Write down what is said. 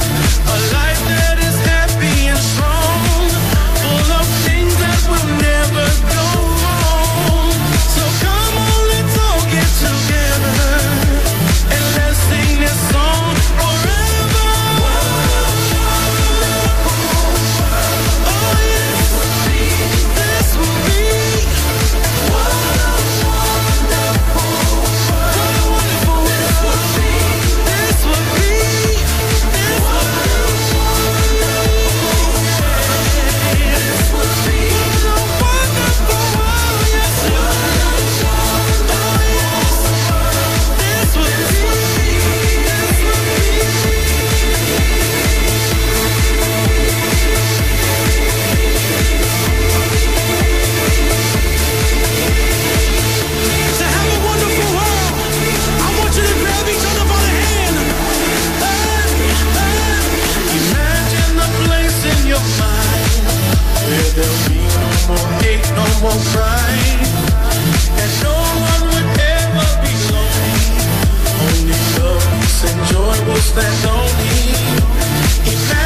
alive. that don't need.